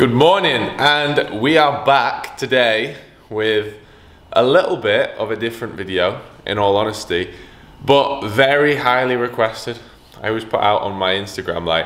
Good morning, and we are back today with a little bit of a different video, in all honesty, but very highly requested. I always put out on my Instagram, like,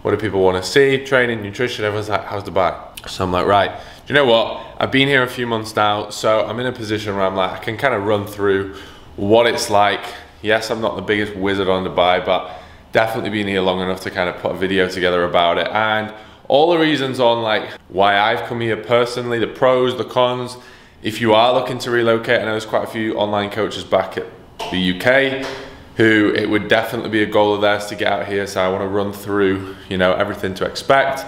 what do people want to see? Training, nutrition, everyone's like, how's Dubai? So I'm like, right, do you know what? I've been here a few months now, so I'm in a position where I'm like, I can kind of run through what it's like. Yes, I'm not the biggest wizard on Dubai, but definitely been here long enough to kind of put a video together about it. And all the reasons on like why I've come here personally, the pros, the cons. If you are looking to relocate, I know there's quite a few online coaches back at the UK who it would definitely be a goal of theirs to get out here. So I want to run through, you know, everything to expect.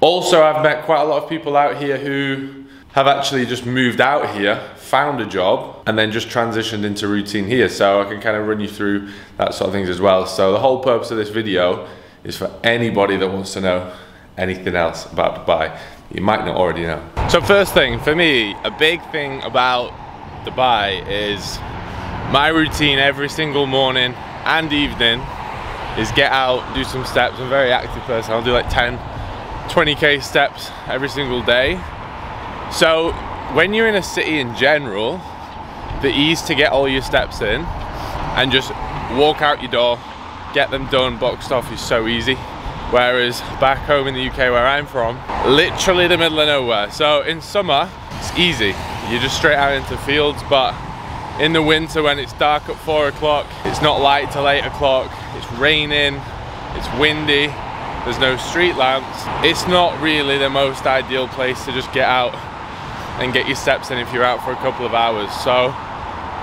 Also, I've met quite a lot of people out here who have actually just moved out here, found a job, and then just transitioned into routine here. So I can kind of run you through that sort of things as well. So the whole purpose of this video is for anybody that wants to know anything else about Dubai you might not already know. So first thing, for me, a big thing about Dubai is my routine every single morning and evening is get out, do some steps. I'm a very active person. I'll do like 10, 20k steps every single day. So when you're in a city in general, the ease to get all your steps in and just walk out your door, get them done, boxed off is so easy. Whereas back home in the UK where I'm from, literally the middle of nowhere. So in summer, it's easy. You're just straight out into fields, but in the winter when it's dark at four o'clock, it's not light till eight o'clock, it's raining, it's windy, there's no street lamps. It's not really the most ideal place to just get out and get your steps in if you're out for a couple of hours. So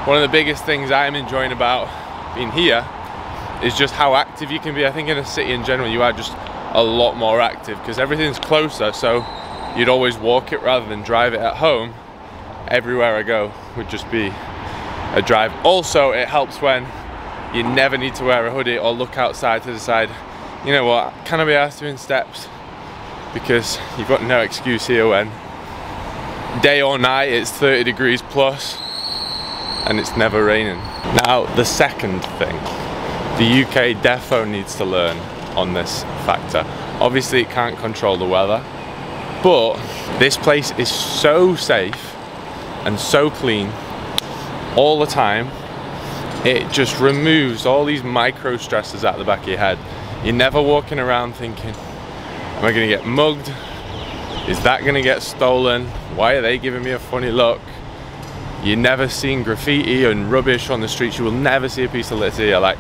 one of the biggest things I'm enjoying about being here is just how active you can be. I think in a city in general, you are just a lot more active because everything's closer. So you'd always walk it rather than drive it at home. Everywhere I go would just be a drive. Also, it helps when you never need to wear a hoodie or look outside to decide, you know what, can I be asked doing steps? Because you've got no excuse here when day or night it's 30 degrees plus and it's never raining. Now, the second thing the UK defo needs to learn on this factor. Obviously it can't control the weather, but this place is so safe and so clean all the time. It just removes all these micro stresses out the back of your head. You're never walking around thinking, am I gonna get mugged? Is that gonna get stolen? Why are they giving me a funny look? You're never seeing graffiti and rubbish on the streets. You will never see a piece of litter here. Like,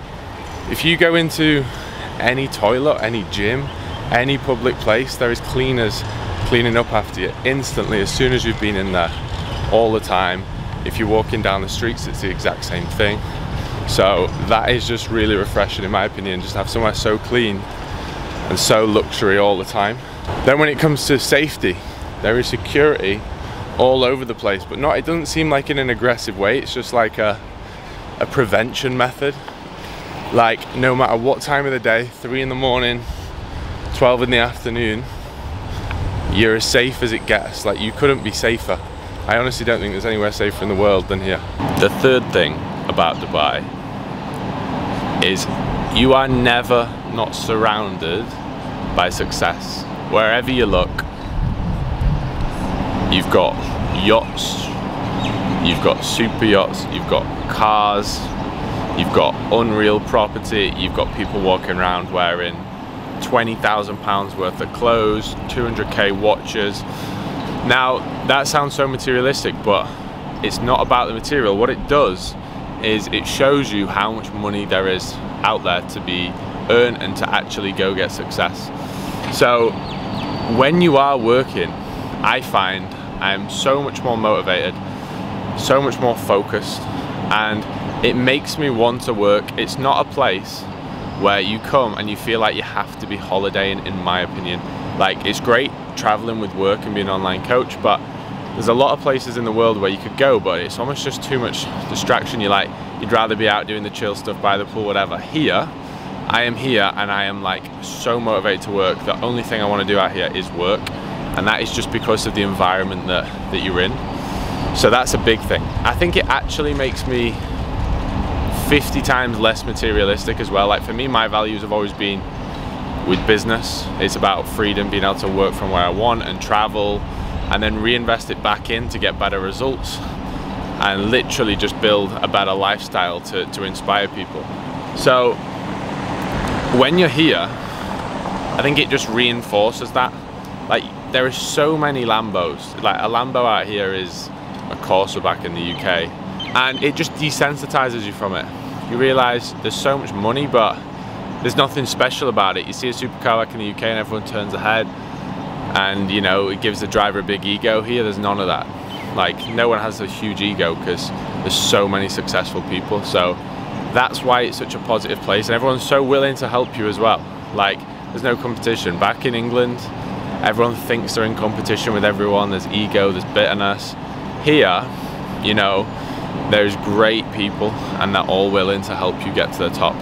if you go into any toilet, any gym, any public place, there is cleaners cleaning up after you instantly as soon as you've been in there all the time. If you're walking down the streets, it's the exact same thing. So that is just really refreshing in my opinion, just have somewhere so clean and so luxury all the time. Then when it comes to safety, there is security all over the place, but not, it doesn't seem like in an aggressive way, it's just like a, a prevention method like no matter what time of the day, three in the morning, 12 in the afternoon, you're as safe as it gets. Like you couldn't be safer. I honestly don't think there's anywhere safer in the world than here. The third thing about Dubai is you are never not surrounded by success. Wherever you look, you've got yachts, you've got super yachts, you've got cars, You've got unreal property, you've got people walking around wearing £20,000 worth of clothes, 200k watches. Now, that sounds so materialistic, but it's not about the material. What it does is it shows you how much money there is out there to be earned and to actually go get success. So, when you are working, I find I am so much more motivated, so much more focused, and it makes me want to work. It's not a place where you come and you feel like you have to be holidaying in my opinion. Like it's great traveling with work and being an online coach, but there's a lot of places in the world where you could go, but it's almost just too much distraction. You're like, you'd rather be out doing the chill stuff by the pool, whatever. Here, I am here and I am like so motivated to work. The only thing I want to do out here is work. And that is just because of the environment that, that you're in. So that's a big thing. I think it actually makes me 50 times less materialistic as well. Like for me, my values have always been with business. It's about freedom, being able to work from where I want and travel and then reinvest it back in to get better results and literally just build a better lifestyle to, to inspire people. So when you're here, I think it just reinforces that. Like there are so many Lambos. Like a Lambo out here is a Corsa back in the UK. And it just desensitizes you from it. You realize there's so much money, but there's nothing special about it. You see a supercar back in the UK and everyone turns ahead and you know, it gives the driver a big ego. Here, there's none of that. Like no one has a huge ego because there's so many successful people. So that's why it's such a positive place and everyone's so willing to help you as well. Like there's no competition. Back in England, everyone thinks they're in competition with everyone. There's ego, there's bitterness. Here, you know, there's great people and they're all willing to help you get to the top.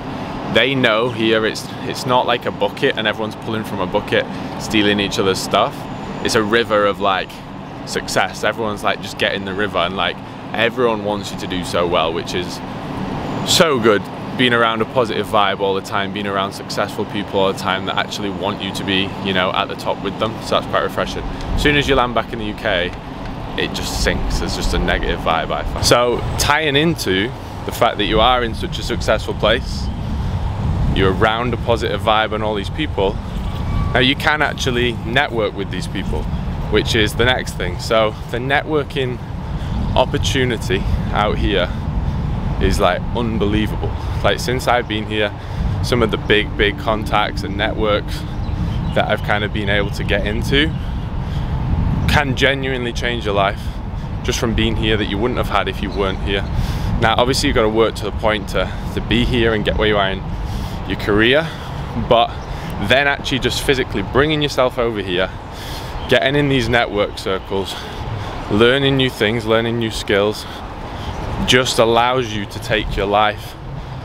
They know here it's it's not like a bucket and everyone's pulling from a bucket, stealing each other's stuff. It's a river of like success. Everyone's like just get in the river and like everyone wants you to do so well, which is so good being around a positive vibe all the time, being around successful people all the time that actually want you to be, you know, at the top with them. So that's quite refreshing. As soon as you land back in the UK, it just sinks. There's just a negative vibe, I find. So tying into the fact that you are in such a successful place, you're around a positive vibe and all these people, now you can actually network with these people, which is the next thing. So the networking opportunity out here is like unbelievable. Like since I've been here, some of the big, big contacts and networks that I've kind of been able to get into can genuinely change your life just from being here that you wouldn't have had if you weren't here. Now, obviously you've got to work to the point to, to be here and get where you are in your career, but then actually just physically bringing yourself over here, getting in these network circles, learning new things, learning new skills, just allows you to take your life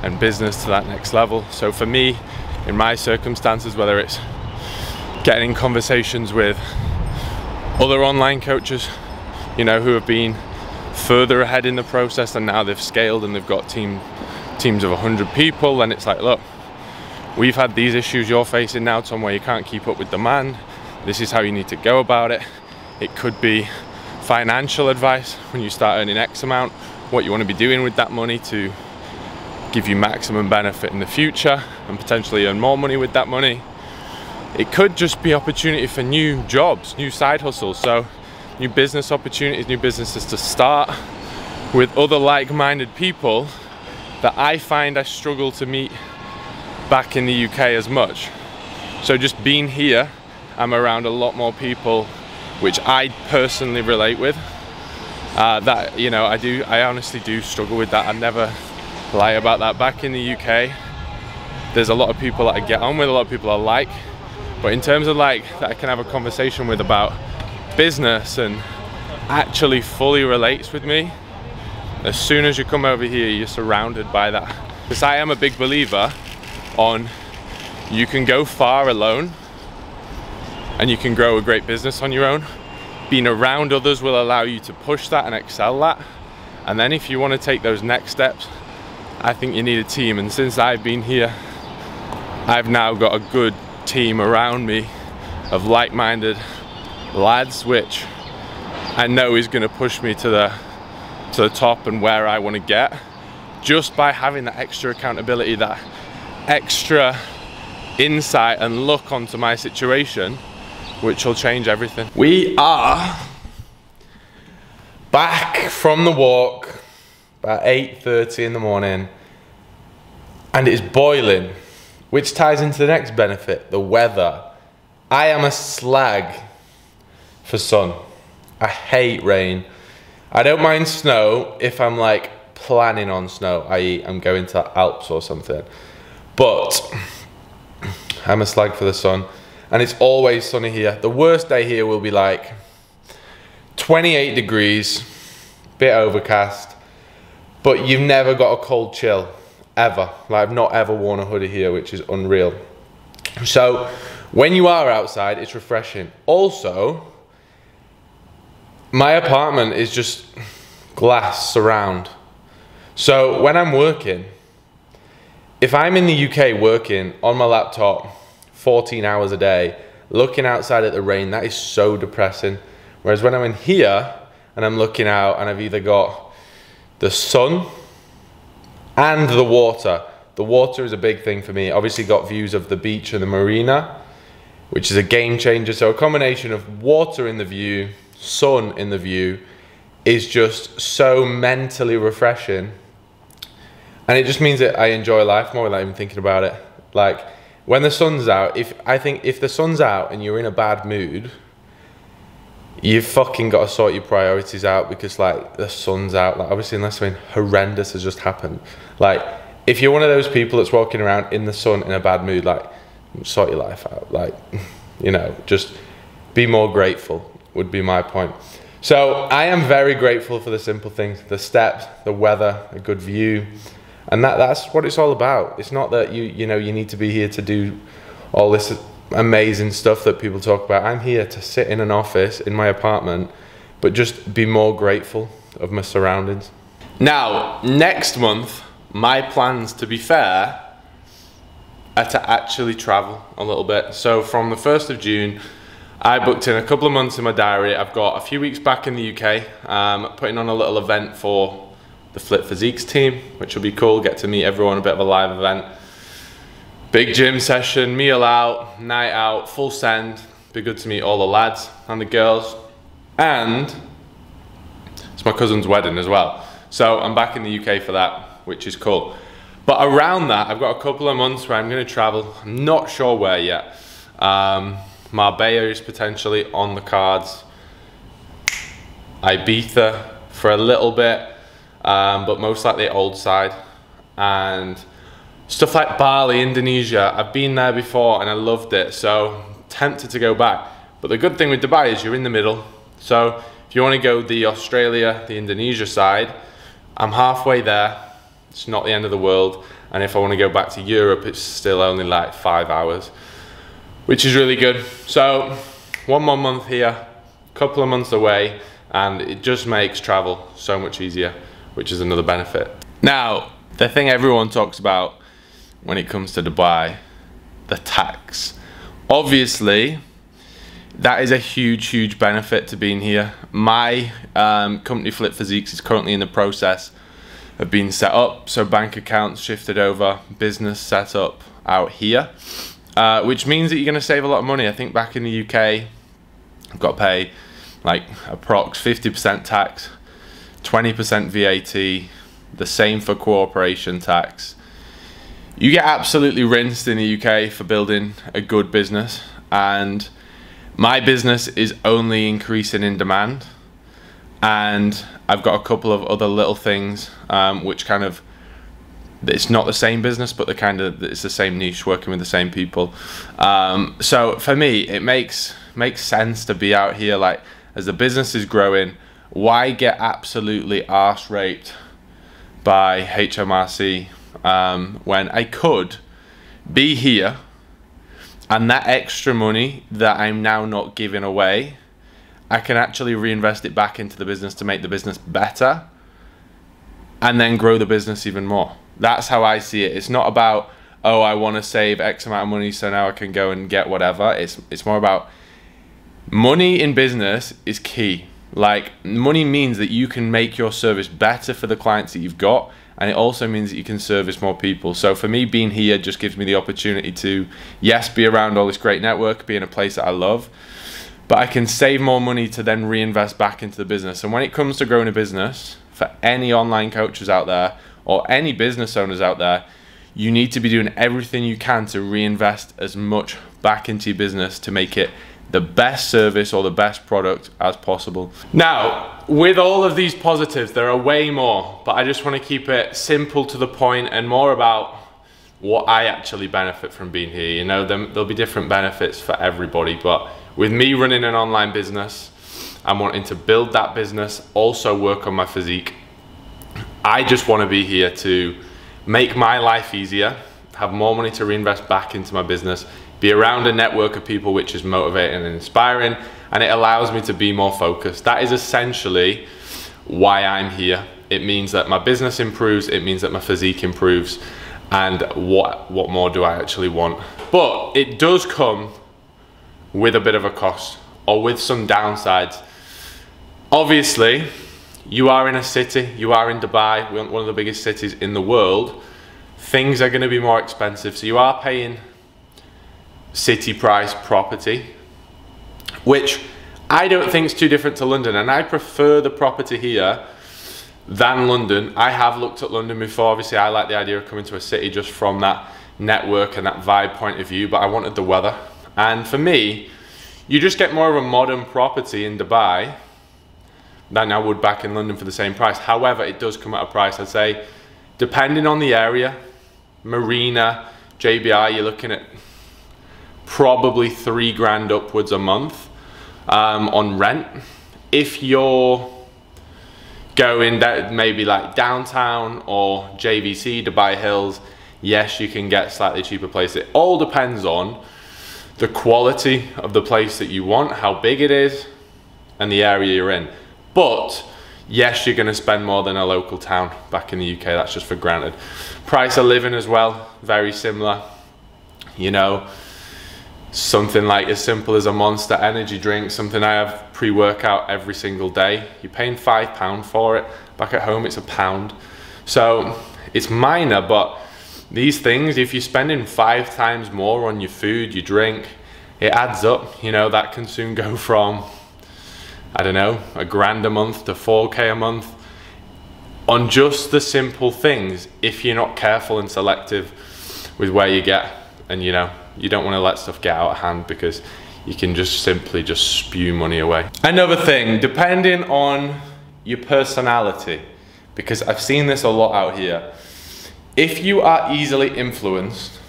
and business to that next level. So for me, in my circumstances, whether it's getting in conversations with other online coaches, you know, who have been further ahead in the process and now they've scaled and they've got team teams of 100 people and it's like, look, we've had these issues you're facing now, Tom, where you can't keep up with demand. This is how you need to go about it. It could be financial advice when you start earning X amount, what you want to be doing with that money to give you maximum benefit in the future and potentially earn more money with that money. It could just be opportunity for new jobs, new side hustles. So new business opportunities, new businesses to start with other like-minded people that I find I struggle to meet back in the UK as much. So just being here, I'm around a lot more people which I personally relate with. Uh, that, you know, I do, I honestly do struggle with that. I never lie about that. Back in the UK, there's a lot of people that I get on with, a lot of people I like. But in terms of like, that I can have a conversation with about business and actually fully relates with me, as soon as you come over here, you're surrounded by that. Because I am a big believer on you can go far alone and you can grow a great business on your own. Being around others will allow you to push that and excel that. And then if you want to take those next steps, I think you need a team. And since I've been here, I've now got a good team around me of like-minded lads, which I know is going to push me to the to the top and where I want to get just by having that extra accountability that extra insight and look onto my situation, which will change everything. We are back from the walk about 8.30 in the morning and it's boiling, which ties into the next benefit, the weather. I am a slag for sun. I hate rain. I don't mind snow if I'm like planning on snow, i.e. I'm going to Alps or something. But I'm a slag for the sun. And it's always sunny here. The worst day here will be like 28 degrees, bit overcast, but you've never got a cold chill, ever. Like I've not ever worn a hoodie here, which is unreal. So when you are outside, it's refreshing. Also, my apartment is just glass surround. So when I'm working, if I'm in the UK working on my laptop, 14 hours a day, looking outside at the rain, that is so depressing. Whereas when I'm in here and I'm looking out and I've either got the sun and the water. The water is a big thing for me. Obviously got views of the beach and the marina, which is a game changer. So a combination of water in the view, sun in the view, is just so mentally refreshing. And it just means that I enjoy life more without even thinking about it. Like when the sun's out, if I think if the sun's out and you're in a bad mood, you've fucking got to sort your priorities out because like the sun's out. Like obviously unless something horrendous has just happened. Like if you're one of those people that's walking around in the sun in a bad mood, like sort your life out. Like, you know, just be more grateful would be my point. So I am very grateful for the simple things, the steps, the weather, a good view. And that, that's what it's all about. It's not that you, you know, you need to be here to do all this amazing stuff that people talk about. I'm here to sit in an office in my apartment, but just be more grateful of my surroundings. Now, next month, my plans, to be fair, are to actually travel a little bit. So from the 1st of June, I booked in a couple of months in my diary. I've got a few weeks back in the UK, um, putting on a little event for the Flip Physiques team, which will be cool. Get to meet everyone, a bit of a live event. Big gym session, meal out, night out, full send. Be good to meet all the lads and the girls. And it's my cousin's wedding as well. So I'm back in the UK for that, which is cool. But around that, I've got a couple of months where I'm going to travel. I'm not sure where yet. Um, Marbella is potentially on the cards. Ibiza for a little bit, um, but most likely old side. And stuff like Bali, Indonesia, I've been there before and I loved it, so tempted to go back. But the good thing with Dubai is you're in the middle. So if you want to go the Australia, the Indonesia side, I'm halfway there. It's not the end of the world. And if I want to go back to Europe, it's still only like five hours which is really good. So one more month here, couple of months away, and it just makes travel so much easier, which is another benefit. Now, the thing everyone talks about when it comes to Dubai, the tax. Obviously, that is a huge, huge benefit to being here. My um, company Flip Physiques is currently in the process of being set up, so bank accounts shifted over, business set up out here. Uh, which means that you're going to save a lot of money. I think back in the UK, I've got to pay like approx 50% tax, 20% VAT, the same for corporation tax. You get absolutely rinsed in the UK for building a good business, and my business is only increasing in demand. And I've got a couple of other little things um, which kind of it's not the same business, but the kind of it's the same niche, working with the same people. Um, so for me, it makes makes sense to be out here. Like as the business is growing, why get absolutely arse raped by HMRC um, when I could be here and that extra money that I'm now not giving away, I can actually reinvest it back into the business to make the business better and then grow the business even more. That's how I see it. It's not about oh I want to save X amount of money so now I can go and get whatever. It's it's more about money in business is key. Like money means that you can make your service better for the clients that you've got and it also means that you can service more people. So for me being here just gives me the opportunity to yes be around all this great network, be in a place that I love, but I can save more money to then reinvest back into the business. And when it comes to growing a business, for any online coaches out there or any business owners out there, you need to be doing everything you can to reinvest as much back into your business to make it the best service or the best product as possible. Now, with all of these positives, there are way more, but I just want to keep it simple to the point and more about what I actually benefit from being here. You know, there'll be different benefits for everybody, but with me running an online business, I'm wanting to build that business, also work on my physique, I just want to be here to make my life easier, have more money to reinvest back into my business, be around a network of people which is motivating and inspiring, and it allows me to be more focused. That is essentially why I'm here. It means that my business improves, it means that my physique improves, and what what more do I actually want. But it does come with a bit of a cost or with some downsides. Obviously, you are in a city, you are in Dubai, one of the biggest cities in the world. Things are going to be more expensive, so you are paying city price property, which I don't think is too different to London, and I prefer the property here than London. I have looked at London before. Obviously, I like the idea of coming to a city just from that network and that vibe point of view, but I wanted the weather. And for me, you just get more of a modern property in Dubai than I would back in London for the same price. However, it does come at a price, I'd say, depending on the area, Marina, JBR, you're looking at probably three grand upwards a month um, on rent. If you're going that maybe like downtown or JVC, Dubai Hills, yes, you can get slightly cheaper place. It all depends on the quality of the place that you want, how big it is, and the area you're in. But yes, you're gonna spend more than a local town back in the UK, that's just for granted. Price of living as well, very similar. You know, something like as simple as a monster energy drink, something I have pre-workout every single day. You're paying five pound for it. Back at home, it's a pound. So it's minor, but these things, if you're spending five times more on your food, your drink, it adds up. You know, that can soon go from, I don't know, a grand a month to 4K a month on just the simple things if you're not careful and selective with where you get. And you know, you don't want to let stuff get out of hand because you can just simply just spew money away. Another thing, depending on your personality, because I've seen this a lot out here, if you are easily influenced,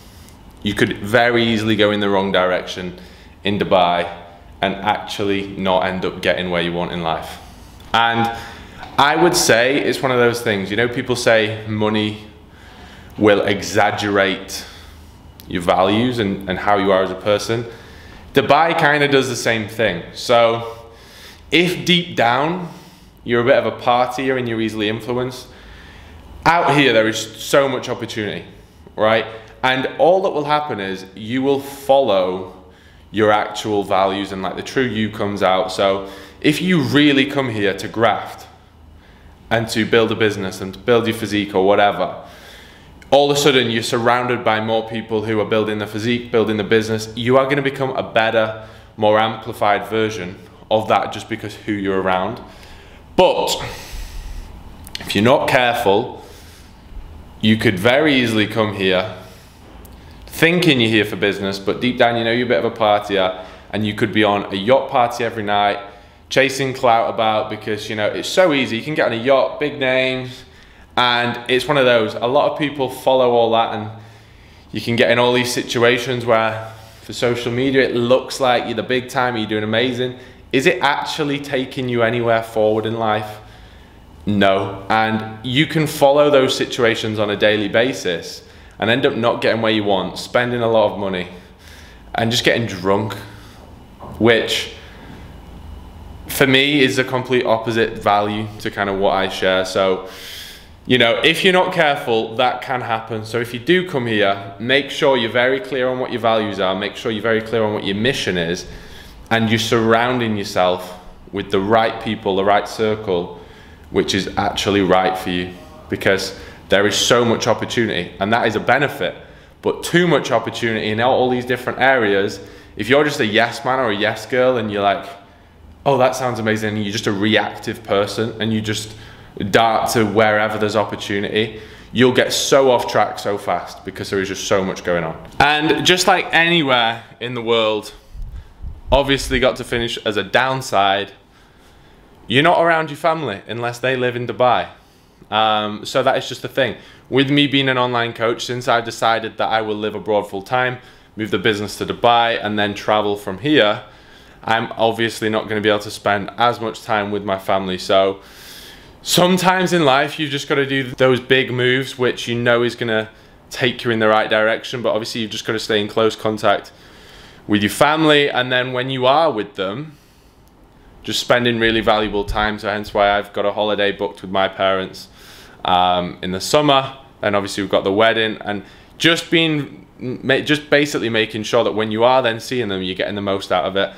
you could very easily go in the wrong direction in Dubai and actually not end up getting where you want in life. And I would say it's one of those things, you know, people say money will exaggerate your values and, and how you are as a person. Dubai kind of does the same thing. So if deep down you're a bit of a partier and you're easily influenced, out here there is so much opportunity, right? And all that will happen is you will follow your actual values and like the true you comes out. So if you really come here to graft and to build a business and to build your physique or whatever, all of a sudden you're surrounded by more people who are building the physique, building the business. You are going to become a better, more amplified version of that just because who you're around. But if you're not careful, you could very easily come here thinking you're here for business, but deep down you know you're a bit of a partier and you could be on a yacht party every night, chasing clout about because you know it's so easy. You can get on a yacht, big names, and it's one of those. A lot of people follow all that, and you can get in all these situations where for social media it looks like you're the big time, you're doing amazing. Is it actually taking you anywhere forward in life? No. And you can follow those situations on a daily basis and end up not getting where you want, spending a lot of money, and just getting drunk, which for me is a complete opposite value to kind of what I share. So, you know, if you're not careful, that can happen. So if you do come here, make sure you're very clear on what your values are, make sure you're very clear on what your mission is, and you're surrounding yourself with the right people, the right circle, which is actually right for you because there is so much opportunity and that is a benefit but too much opportunity in all these different areas if you're just a yes man or a yes girl and you're like oh that sounds amazing and you're just a reactive person and you just dart to wherever there's opportunity you'll get so off track so fast because there is just so much going on and just like anywhere in the world obviously got to finish as a downside you're not around your family unless they live in Dubai. Um, so that is just the thing. With me being an online coach, since I've decided that I will live abroad full time, move the business to Dubai, and then travel from here, I'm obviously not going to be able to spend as much time with my family. So sometimes in life, you've just got to do those big moves, which you know is going to take you in the right direction. But obviously, you've just got to stay in close contact with your family. And then when you are with them, just spending really valuable time. So hence why I've got a holiday booked with my parents um, in the summer And obviously we've got the wedding and just being, just basically making sure that when you are then seeing them, you're getting the most out of it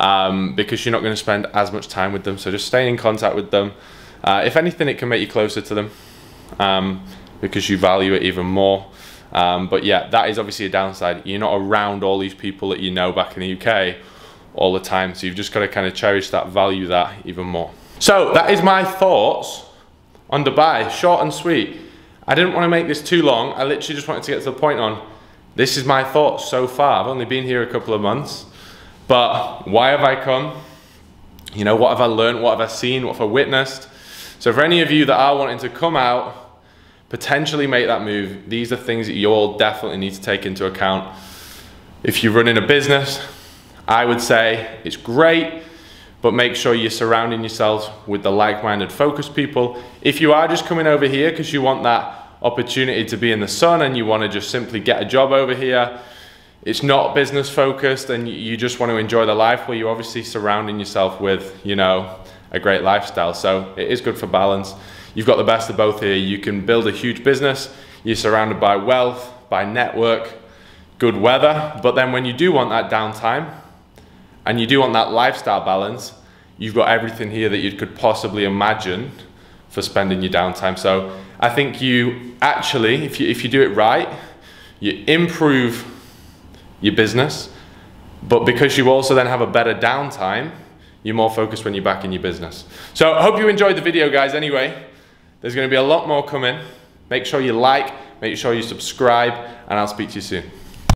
um, because you're not going to spend as much time with them. So just staying in contact with them. Uh, if anything, it can make you closer to them um, because you value it even more. Um, but yeah, that is obviously a downside. You're not around all these people that you know back in the UK all the time. So you've just got to kind of cherish that, value that even more. So that is my thoughts on Dubai, short and sweet. I didn't want to make this too long. I literally just wanted to get to the point on this is my thoughts so far. I've only been here a couple of months, but why have I come? You know, what have I learned? What have I seen? What have I witnessed? So for any of you that are wanting to come out, potentially make that move, these are things that you all definitely need to take into account. If you're running a business, I would say it's great, but make sure you're surrounding yourselves with the like-minded focused people. If you are just coming over here because you want that opportunity to be in the sun and you want to just simply get a job over here, it's not business focused and you just want to enjoy the life where you're obviously surrounding yourself with, you know, a great lifestyle. So it is good for balance. You've got the best of both here. You can build a huge business. You're surrounded by wealth, by network, good weather. But then when you do want that downtime, and you do want that lifestyle balance, you've got everything here that you could possibly imagine for spending your downtime. So I think you actually, if you, if you do it right, you improve your business, but because you also then have a better downtime, you're more focused when you're back in your business. So I hope you enjoyed the video guys anyway. There's gonna be a lot more coming. Make sure you like, make sure you subscribe, and I'll speak to you soon.